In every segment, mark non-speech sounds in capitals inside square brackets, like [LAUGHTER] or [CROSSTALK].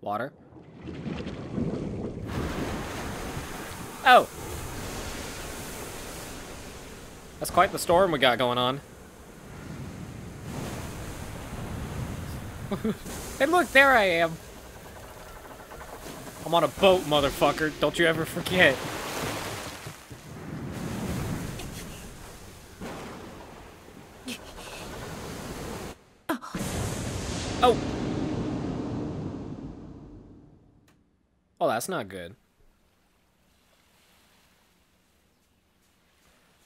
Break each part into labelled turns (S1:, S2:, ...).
S1: Water. Oh! That's quite the storm we got going on. [LAUGHS] and look, there I am. I'm on a boat, motherfucker. Don't you ever forget. That's not good.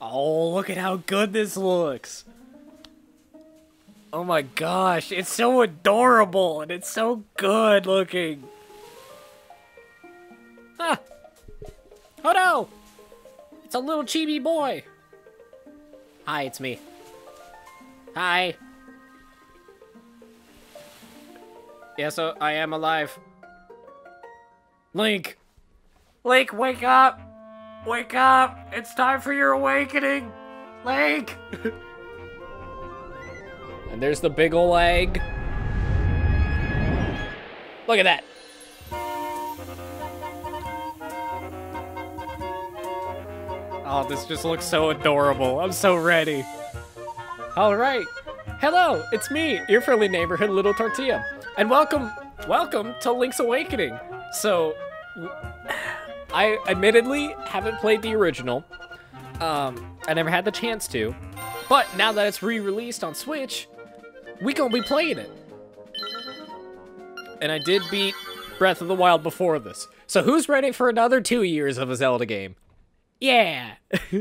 S1: Oh, look at how good this looks. Oh my gosh, it's so adorable and it's so good looking. Ah. Oh no! It's a little chibi boy. Hi, it's me. Hi. Yeah, so I am alive. Link! Link, wake up! Wake up! It's time for your awakening! Link! [LAUGHS] and there's the big ol' egg. Look at that! Oh, this just looks so adorable. I'm so ready. Alright. Hello, it's me, your friendly neighborhood Little Tortilla. And welcome, welcome to Link's Awakening. So, I admittedly haven't played the original. Um, I never had the chance to. But now that it's re-released on Switch, we gonna be playing it. And I did beat Breath of the Wild before this. So who's ready for another two years of a Zelda game? Yeah! [LAUGHS]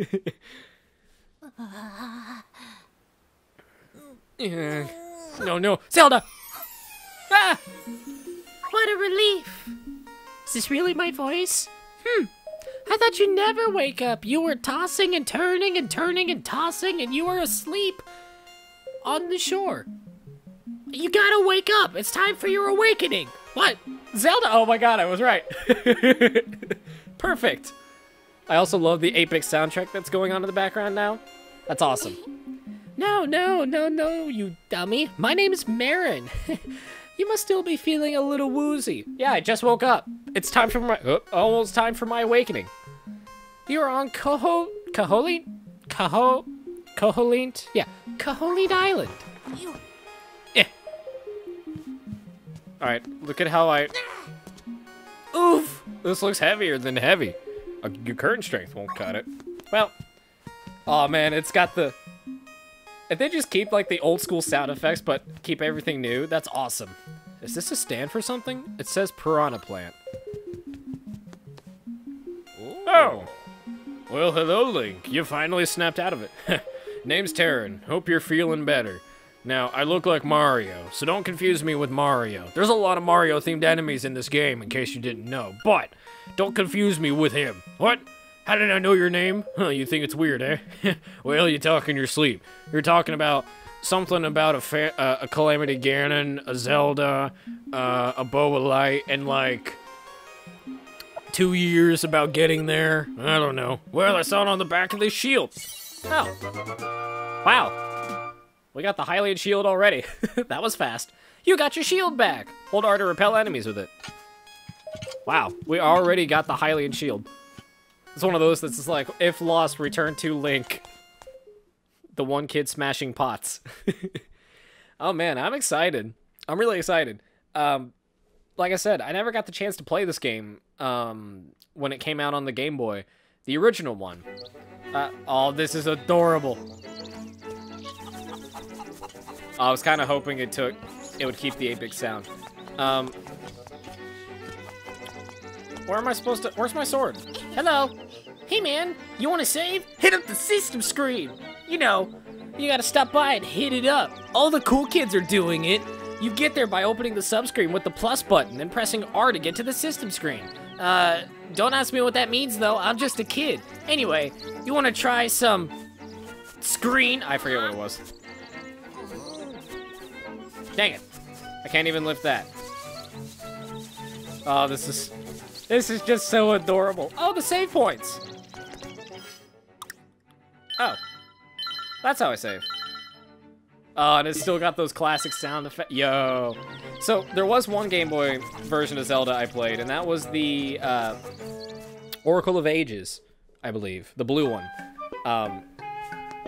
S1: no, no. Zelda! Ah!
S2: What a relief! Is this really my voice? Hmm. I thought you'd never wake up. You were tossing and turning and turning and tossing, and you were asleep on the shore. You gotta wake up. It's time for your awakening. What?
S1: Zelda! Oh my god, I was right. [LAUGHS] Perfect. I also love the Apex soundtrack that's going on in the background now. That's awesome.
S2: No, no, no, no, you dummy. My name is Marin. [LAUGHS] you must still be feeling a little woozy.
S1: Yeah, I just woke up. It's time for my oh, almost time for my awakening.
S2: You're on Coho Caholint? Caho Koholint? Yeah, Koholint Island. You
S1: Yeah. Alright, look at how I Oof! This looks heavier than heavy. Uh, your current strength won't cut it. Well, oh man, it's got the. If they just keep like the old school sound effects, but keep everything new, that's awesome. Is this a stand for something? It says piranha plant. Oh. Well, hello, Link. You finally snapped out of it. [LAUGHS] Name's Tarin. Hope you're feeling better. Now, I look like Mario, so don't confuse me with Mario. There's a lot of Mario-themed enemies in this game, in case you didn't know, but don't confuse me with him. What? How did I know your name? Huh, you think it's weird, eh? [LAUGHS] well, you talk in your sleep. You're talking about something about a, uh, a Calamity Ganon, a Zelda, uh, a Bow of Light, and like two years about getting there. I don't know. Well, I saw it on the back of this shield. Oh. Wow. We got the Hylian shield already. [LAUGHS] that was fast. You got your shield back. Hold R to repel enemies with it. Wow, we already got the Hylian shield. It's one of those that's like, if lost, return to Link. The one kid smashing pots. [LAUGHS] oh man, I'm excited. I'm really excited. Um, like I said, I never got the chance to play this game um, when it came out on the Game Boy. The original one. Uh, oh, this is adorable. I was kind of hoping it took, it would keep the Apex sound. Um, where am I supposed to, where's my sword?
S2: Hello. Hey man, you want to save? Hit up the system screen. You know, you gotta stop by and hit it up. All the cool kids are doing it. You get there by opening the subscreen with the plus button and pressing R to get to the system screen. Uh, don't ask me what that means though, I'm just a kid. Anyway, you wanna try some screen?
S1: I forget what it was. Dang it. I can't even lift that. Oh, this is... This is just so adorable. Oh, the save points. Oh. That's how I save. Oh, and it's still got those classic sound effects. Yo. So there was one Game Boy version of Zelda I played, and that was the uh, Oracle of Ages, I believe, the blue one. Um,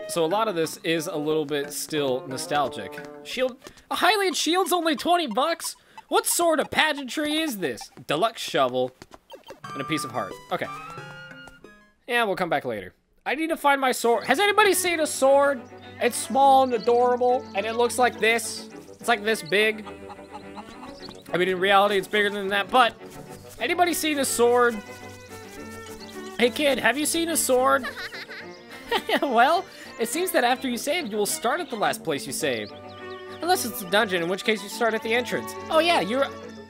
S1: so a lot of this is a little bit still nostalgic. Shield, a Hylian shield's only 20 bucks. What sort of pageantry is this? Deluxe shovel and a piece of heart. Okay. Yeah, we'll come back later. I need to find my sword. Has anybody seen a sword? It's small and adorable, and it looks like this. It's like this big. I mean, in reality, it's bigger than that, but anybody seen a sword? Hey, kid, have you seen a sword? [LAUGHS] well, it seems that after you save, you will start at the last place you saved. Unless it's a dungeon, in which case you start at the entrance. Oh yeah, you're...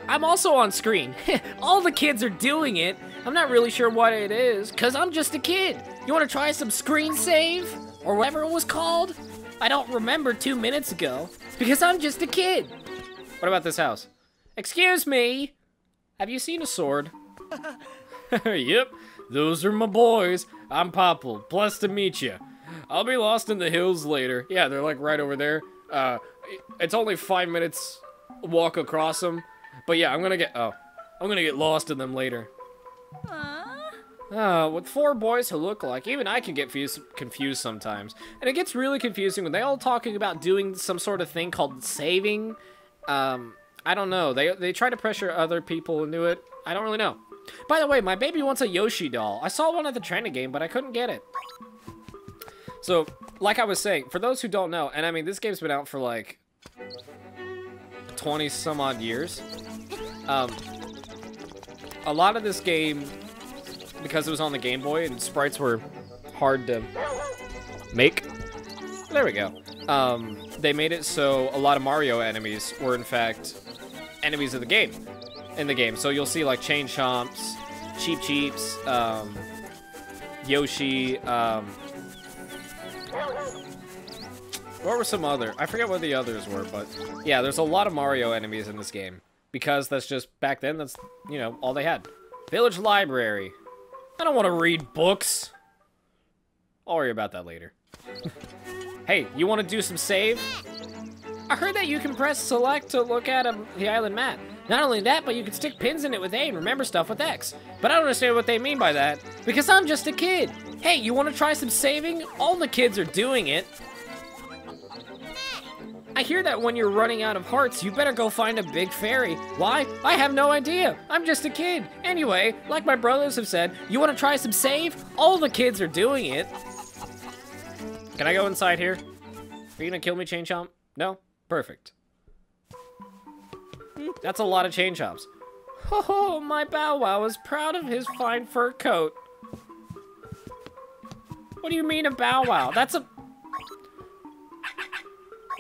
S1: I'm also on screen. [LAUGHS] All the kids are doing it. I'm not really sure what it is, because I'm just a kid. You want to try some screen save? Or whatever it was called? I don't remember two minutes ago, because I'm just a kid. What about this house? Excuse me. Have you seen a sword? [LAUGHS] yep, those are my boys. I'm Papahl. Blessed to meet you. I'll be lost in the hills later. Yeah, they're like right over there. Uh, it's only five minutes walk across them. But yeah, I'm gonna get, oh, I'm gonna get lost in them later. Uh, with four boys who look like, even I can get fused, confused sometimes. And it gets really confusing when they all talking about doing some sort of thing called saving. Um, I don't know. They, they try to pressure other people into it. I don't really know. By the way, my baby wants a Yoshi doll. I saw one at the Trendy Game, but I couldn't get it. So, like I was saying, for those who don't know, and I mean, this game's been out for like 20 some odd years. Um, a lot of this game, because it was on the Game Boy and sprites were hard to make, there we go. Um, they made it so a lot of Mario enemies were in fact enemies of the game, in the game. So you'll see like Chain Chomps, Cheep Cheeps, um, Yoshi, um, what were some other? I forget what the others were, but yeah, there's a lot of Mario enemies in this game. Because that's just, back then, that's, you know, all they had. Village Library. I don't want to read books. I'll worry about that later. [LAUGHS] hey, you want to do some save? I heard that you can press select to look at um, the island map. Not only that, but you can stick pins in it with A and remember stuff with X. But I don't understand what they mean by that, because I'm just a kid. Hey, you want to try some saving? All the kids are doing it. I hear that when you're running out of hearts, you better go find a big fairy. Why? I have no idea. I'm just a kid. Anyway, like my brothers have said, you want to try some save? All the kids are doing it. Can I go inside here? Are you gonna kill me, Chain Chomp? No? Perfect. Hmm, that's a lot of Chain Chomps. Oh, my Bow Wow is proud of his fine fur coat. What do you mean a Bow Wow? That's a...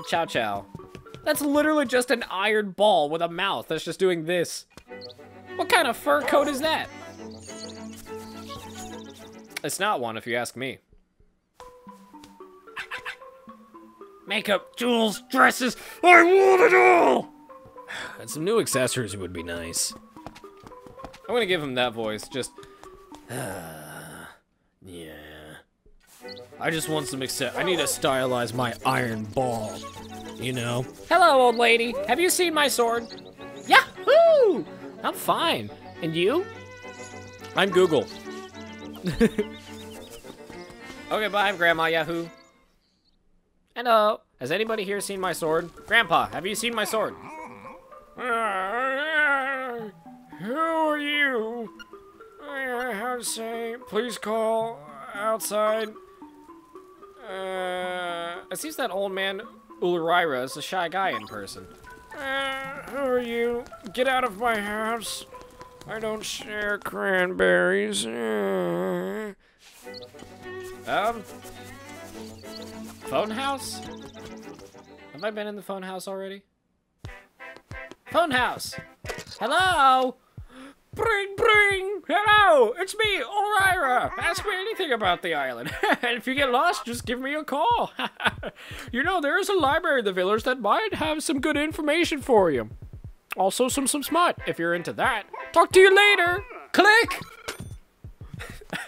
S1: Chow Chow. That's literally just an iron ball with a mouth that's just doing this. What kind of fur coat is that? It's not one, if you ask me. Makeup, jewels, dresses, I want it all! And some new accessories would be nice. I'm gonna give him that voice, just... [SIGHS] yeah. I just want some accept. I need to stylize my iron ball. You know? Hello, old lady. Have you seen my sword? Yahoo! I'm fine. And you? I'm Google. [LAUGHS] okay, bye, Grandma Yahoo. Hello. Has anybody here seen my sword? Grandpa, have you seen my sword? Who are you? How to say? Please call outside. Uh, it seems that old man Ulrira is a shy guy in person. Uh, who are you? Get out of my house. I don't share cranberries. Uh, um, phone house? Have I been in the phone house already? Phone house! Hello? Bring, bring! Hello, it's me, Ulrira. Ask me anything about the island. [LAUGHS] and if you get lost, just give me a call. [LAUGHS] you know, there's a library in the village that might have some good information for you. Also, some some smut, if you're into that. Talk to you later. Click!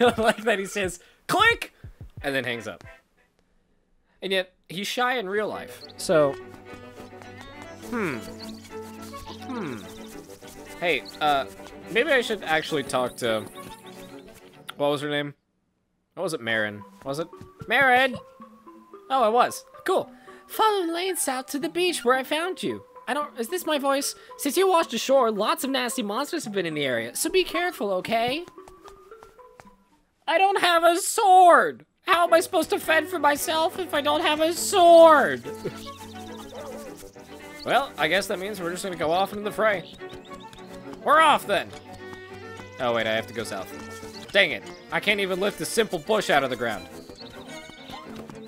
S1: [LAUGHS] I like that he says, click! And then hangs up. And yet, he's shy in real life. So, hmm, hmm. Hey, uh, maybe I should actually talk to. What was her name? What was it? Marin. Was it? Marin. Oh, it was. Cool.
S2: Follow the lane south to the beach where I found you. I don't. Is this my voice? Since you washed ashore, lots of nasty monsters have been in the area, so be careful, okay? I don't have a sword! How am I supposed to fend for myself if I don't have a sword? [LAUGHS]
S1: Well, I guess that means we're just gonna go off into the fray. We're off then! Oh wait, I have to go south. Dang it, I can't even lift a simple bush out of the ground.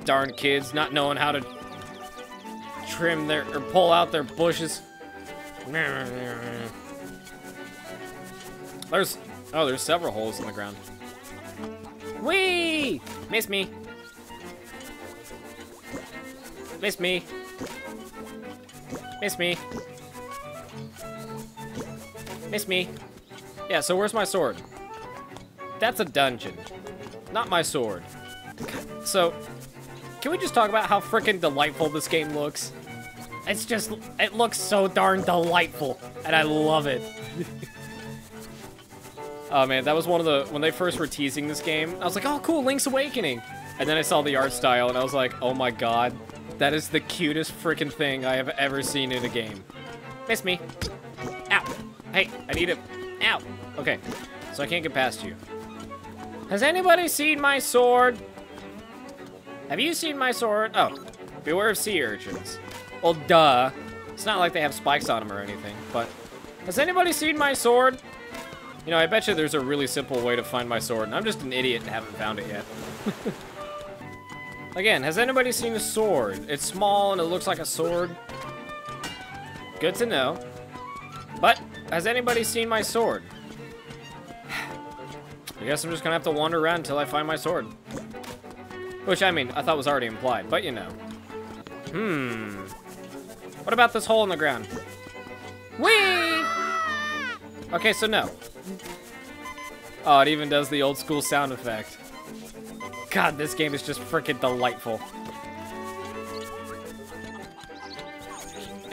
S1: Darn kids not knowing how to trim their, or pull out their bushes. There's, oh, there's several holes in the ground. Whee! Miss me. Miss me. Miss me. Miss me. Yeah, so where's my sword? That's a dungeon. Not my sword. So, can we just talk about how freaking delightful this game looks? It's just, it looks so darn delightful, and I love it. [LAUGHS] oh man, that was one of the, when they first were teasing this game, I was like, oh cool, Link's Awakening. And then I saw the art style, and I was like, oh my god, that is the cutest freaking thing I have ever seen in a game. Miss me. Hey, I need it. Ow. Okay, so I can't get past you. Has anybody seen my sword? Have you seen my sword? Oh, beware of sea urchins. Well, duh. It's not like they have spikes on them or anything, but... Has anybody seen my sword? You know, I bet you there's a really simple way to find my sword, and I'm just an idiot and haven't found it yet. [LAUGHS] Again, has anybody seen a sword? It's small and it looks like a sword. Good to know. But, has anybody seen my sword? I guess I'm just gonna have to wander around until I find my sword. Which, I mean, I thought was already implied, but you know. Hmm. What about this hole in the ground? Whee! Okay, so no. Oh, it even does the old school sound effect. God, this game is just freaking delightful.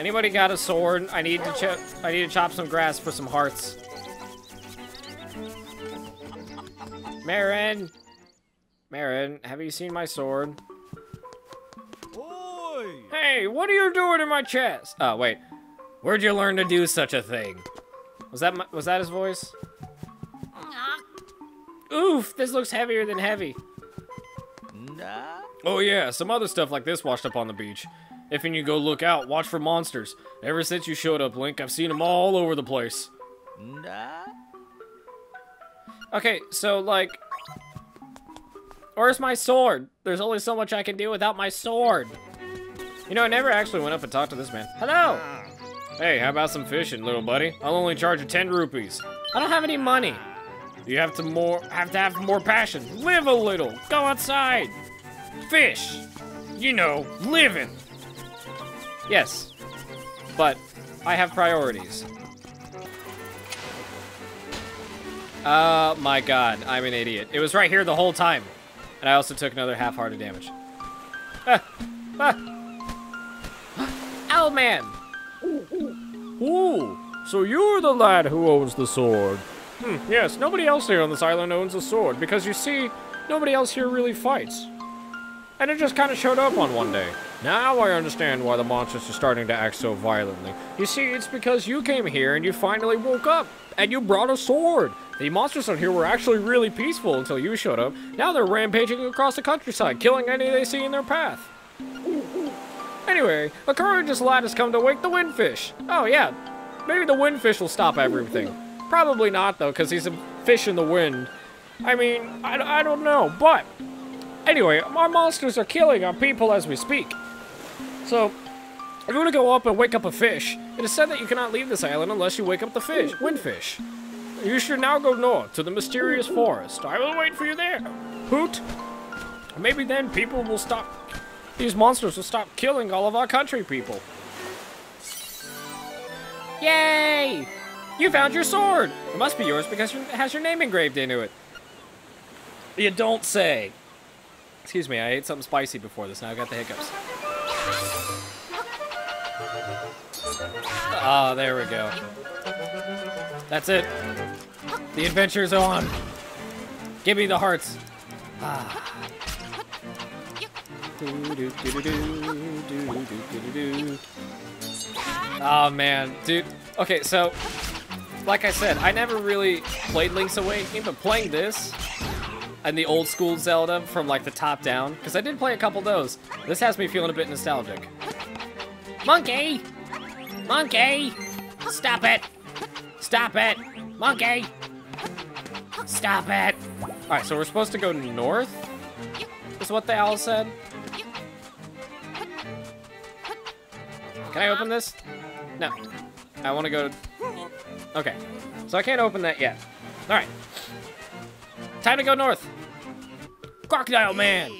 S1: Anybody got a sword? I need to chop. I need to chop some grass for some hearts. Marin, Marin, have you seen my sword? Hey, what are you doing in my chest? Oh, wait. Where'd you learn to do such a thing? Was that my, was that his voice? Oof, this looks heavier than heavy. Nah. Oh yeah, some other stuff like this washed up on the beach. If you go look out, watch for monsters. Ever since you showed up, Link, I've seen them all over the place. Nah. Okay, so like, where's my sword? There's only so much I can do without my sword. You know, I never actually went up and talked to this man. Hello! Hey, how about some fishing, little buddy? I'll only charge you 10 rupees. I don't have any money. You have to more have to have more passion. Live a little. Go outside. Fish. You know, living. Yes. But I have priorities. Oh my god, I'm an idiot. It was right here the whole time. And I also took another half-hearted damage. Ah, ah. Man. Ooh, so you're the lad who owns the sword. Hmm, yes, nobody else here on this island owns a sword, because you see, nobody else here really fights. And it just kind of showed up on one day. Now I understand why the monsters are starting to act so violently. You see, it's because you came here and you finally woke up, and you brought a sword. The monsters out here were actually really peaceful until you showed up. Now they're rampaging across the countryside, killing any they see in their path. Anyway, a courageous lad has come to wake the windfish. Oh, yeah. Maybe the windfish will stop everything. Probably not, though, because he's a fish in the wind. I mean, I, I don't know, but... Anyway, our monsters are killing our people as we speak. So, if you want to go up and wake up a fish, it is said that you cannot leave this island unless you wake up the fish, windfish. You should now go north to the mysterious forest. I will wait for you there. Hoot. Maybe then people will stop these monsters will stop killing all of our country people. Yay! You found your sword! It must be yours because it has your name engraved into it. You don't say. Excuse me, I ate something spicy before this, now I got the hiccups. Ah, there we go. That's it. The adventure's on. Give me the hearts. Ah. Oh man, dude. Okay, so like I said, I never really played Link's Awakening, but playing this and the old school Zelda from like the top down, because I did play a couple of those, this has me feeling a bit nostalgic.
S2: Monkey! Monkey! Stop it! Stop it! Monkey! Stop it!
S1: Alright, so we're supposed to go north? Is what the owl said? Can I open this? No. I want to go... Okay. So I can't open that yet. Alright. Time to go north.
S2: Crocodile Man!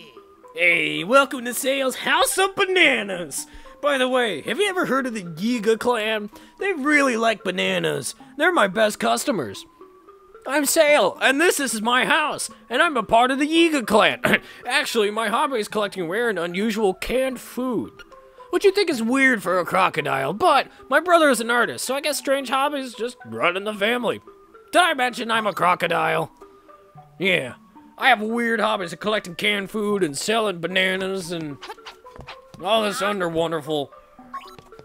S2: Hey, welcome to Sale's House of Bananas! By the way, have you ever heard of the Yiga clan? They really like bananas. They're my best customers. I'm Sale, and this is my house, and I'm a part of the Yiga clan. [CLEARS THROAT] Actually, my hobby is collecting rare and unusual canned food. Which you think is weird for a crocodile, but my brother is an artist, so I guess strange hobbies just run in the family. Did I mention I'm a crocodile? Yeah, I have weird hobbies of collecting canned food and selling bananas and all this under wonderful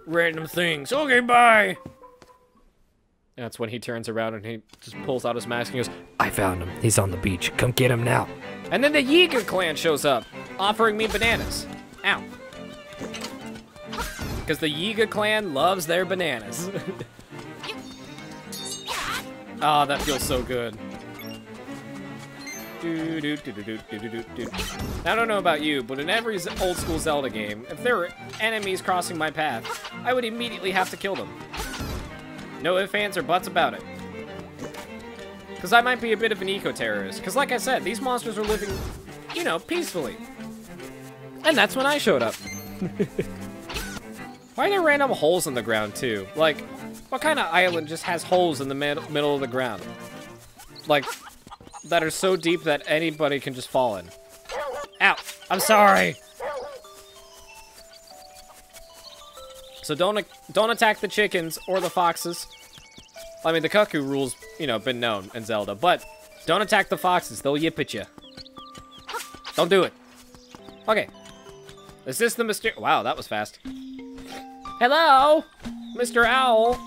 S2: random things. Okay, bye.
S1: That's when he turns around and he just pulls out his mask and goes,
S2: I found him. He's on the beach. Come get him now.
S1: And then the Yiga clan shows up, offering me bananas. Ow. Because the Yiga clan loves their bananas. oh, [LAUGHS] that feels so good. I don't know about you, but in every old school Zelda game, if there were enemies crossing my path, I would immediately have to kill them. No ifs, ands, or buts about it. Because I might be a bit of an eco-terrorist. Because like I said, these monsters are living, you know, peacefully. And that's when I showed up. Why are there random holes in the ground, too? Like, what kind of island just has holes in the mid middle of the ground? Like, that are so deep that anybody can just fall in. Ow! I'm sorry! So don't don't attack the chickens or the foxes. I mean, the cuckoo rule's, you know, been known in Zelda, but don't attack the foxes. They'll yip at you. Don't do it. Okay. Is this the mystery? Wow, that was fast. Hello, Mr. Owl.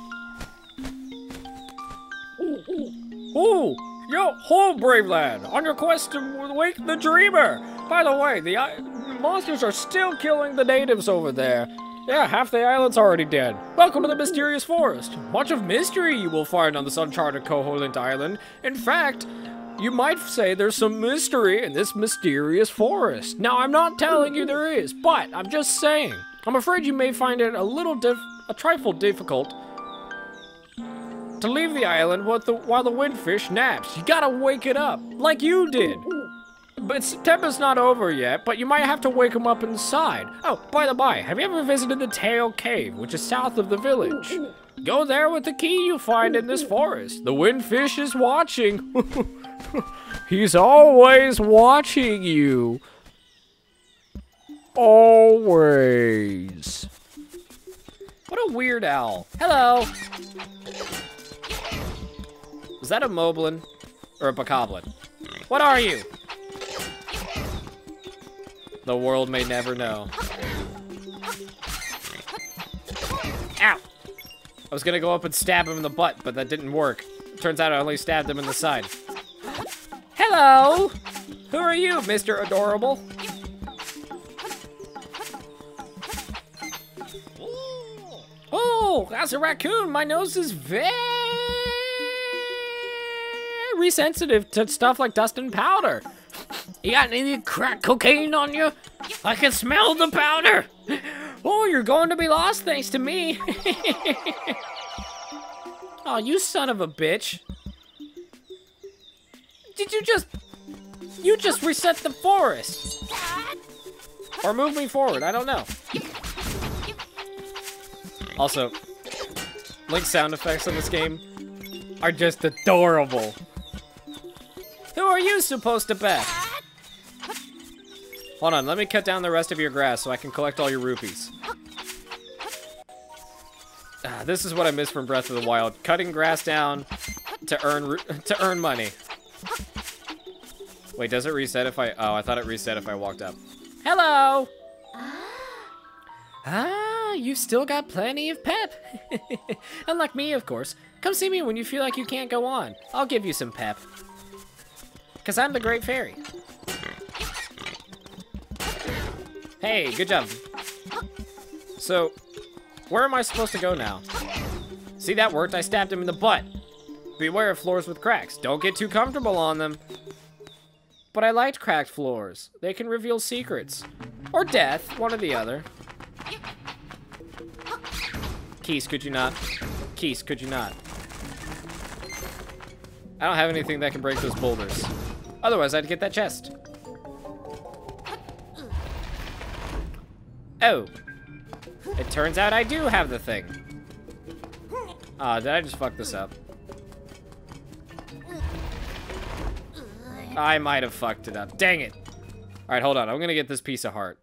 S1: Ooh, yo, ho, brave lad. On your quest to wake the dreamer. By the way, the monsters are still killing the natives over there. Yeah, half the island's already dead. Welcome to the mysterious forest. Much of mystery you will find on this uncharted Koholint Island. In fact, you might say there's some mystery in this mysterious forest. Now, I'm not telling you there is, but I'm just saying. I'm afraid you may find it a little diff a trifle difficult to leave the island while the, while the windfish naps. You gotta wake it up, like you did. But September's not over yet, but you might have to wake him up inside. Oh, by the by, have you ever visited the Tail Cave, which is south of the village? Go there with the key you find in this forest. The windfish is watching. [LAUGHS] He's always watching you. Always. What a weird owl. Hello. Is that a Moblin or a Bokoblin? What are you? The world may never know. Ow! I was gonna go up and stab him in the butt, but that didn't work. Turns out I only stabbed him in the side. Hello! Who are you, Mr. Adorable? Oh, that's a raccoon. My nose is very sensitive to stuff like dust and powder. You got any crack cocaine on you? I can smell the powder. Oh, you're going to be lost thanks to me. [LAUGHS] oh, you son of a bitch. Did you just... You just reset the forest. Or move me forward, I don't know. Also, Link sound effects in this game are just adorable. Who are you supposed to bet? Hold on, let me cut down the rest of your grass so I can collect all your rupees. Ah, this is what I miss from Breath of the Wild. Cutting grass down to earn [LAUGHS] to earn money. Wait, does it reset if I... Oh, I thought it reset if I walked up.
S2: Hello. Ah, you've still got plenty of pep. [LAUGHS] Unlike me, of course. Come see me when you feel like you can't go on. I'll give you some pep. Because I'm the Great Fairy.
S1: Hey, good job. So, where am I supposed to go now? See, that worked. I stabbed him in the butt. Beware of floors with cracks. Don't get too comfortable on them.
S2: But I liked cracked floors. They can reveal secrets. Or death, one or the other.
S1: Keys, could you not? Keys, could you not? I don't have anything that can break those boulders. Otherwise, I'd get that chest. Oh. It turns out I do have the thing. Ah, did I just fuck this up? I might have fucked it up. Dang it. Alright, hold on. I'm gonna get this piece of heart.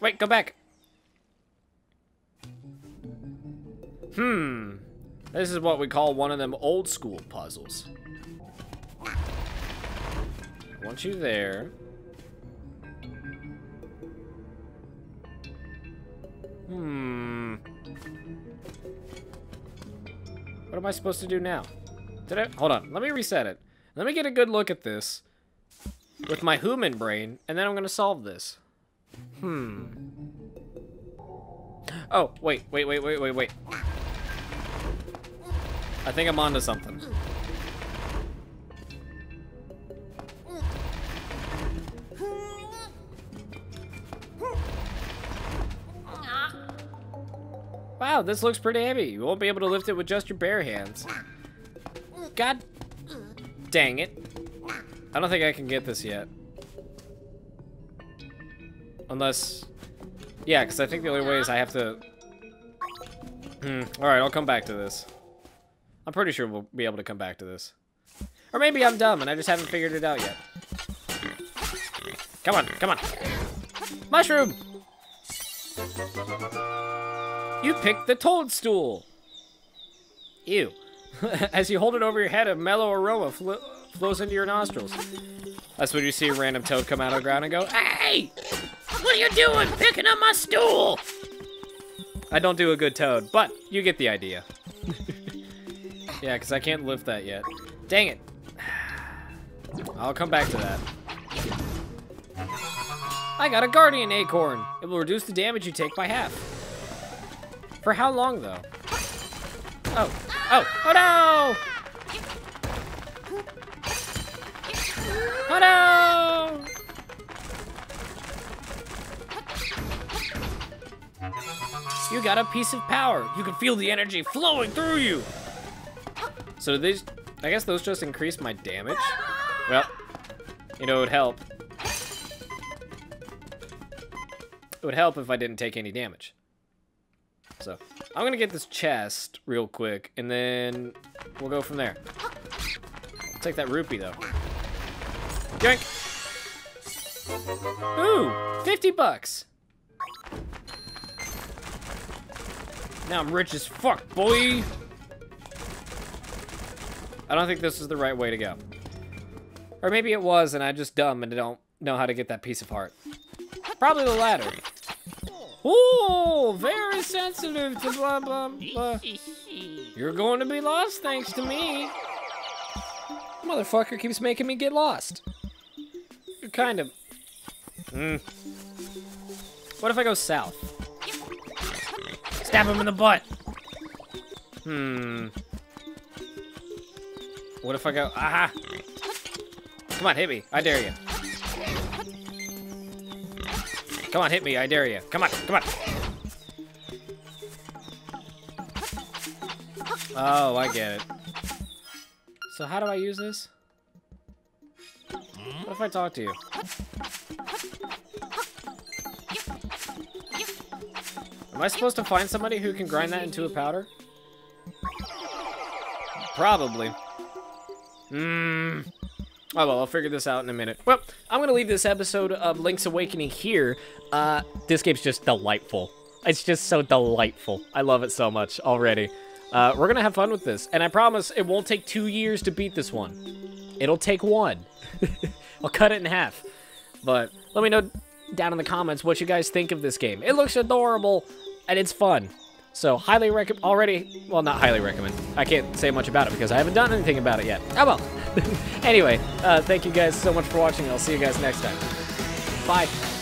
S1: Wait, go back. Hmm. This is what we call one of them old school puzzles. Want you there. Hmm. What am I supposed to do now? Did I? Hold on. Let me reset it. Let me get a good look at this with my human brain, and then I'm gonna solve this. Hmm. Oh, wait, wait, wait, wait, wait, wait. I think I'm onto something. Wow, this looks pretty heavy. You won't be able to lift it with just your bare hands. God dang it. I don't think I can get this yet. Unless... Yeah, because I think the only way is I have to... Hmm. Alright, I'll come back to this. I'm pretty sure we'll be able to come back to this. Or maybe I'm dumb and I just haven't figured it out yet. Come on, come on. Mushroom! You picked the toadstool! Ew. [LAUGHS] As you hold it over your head, a mellow aroma fl flows into your nostrils. That's when you see a random toad come out of the ground and go, Hey!
S2: What are you doing picking up my stool?
S1: I don't do a good toad, but you get the idea. [LAUGHS] yeah, because I can't lift that yet. Dang it. [SIGHS] I'll come back to that. I got a guardian acorn. It will reduce the damage you take by half. For how long, though? Oh, oh, oh no! Oh no! You got a piece of power. You can feel the energy flowing through you. So these, I guess those just increase my damage? Well, you know, it would help. It would help if I didn't take any damage. So, I'm gonna get this chest real quick, and then we'll go from there. I'll take that rupee, though. Yoink! Ooh, 50 bucks! Now I'm rich as fuck, boy! I don't think this is the right way to go. Or maybe it was, and I'm just dumb and don't know how to get that piece of heart. Probably the latter. Ooh, very sensitive to blah, blah, blah. You're going to be lost thanks to me. Motherfucker keeps making me get lost. You're kind of... Hmm. What if I go south? Stab him in the butt. Hmm. What if I go... Aha! Come on, hit me. I dare you. Come on, hit me. I dare you. Come on, come on. Oh, I get it. So how do I use this? What if I talk to you? Am I supposed to find somebody who can grind that into a powder? Probably. Hmm. Oh well, I'll figure this out in a minute. Well, I'm gonna leave this episode of Link's Awakening here. Uh, this game's just delightful. It's just so delightful. I love it so much already. Uh, we're gonna have fun with this, and I promise it won't take two years to beat this one. It'll take one. [LAUGHS] I'll cut it in half. But let me know down in the comments what you guys think of this game. It looks adorable, and it's fun. So highly recommend. Already, well, not highly recommend. I can't say much about it because I haven't done anything about it yet. Oh well. [LAUGHS] anyway, uh, thank you guys so much for watching. I'll see you guys next time. Bye.